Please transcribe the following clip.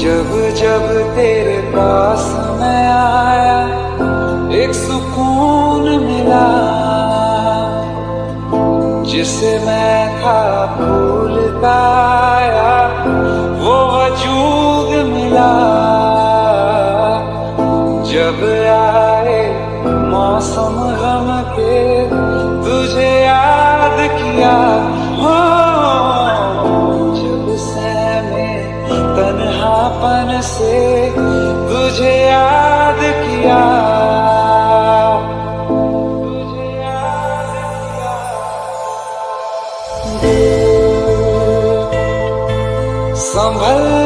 जब जब तेरे पास मैं आया, एक सुकून मिला, जिसे मैं था भूलता आया वो वजूद मिला। जब आए मौसम गम के तन्हापन से तुझे याद किया। संभल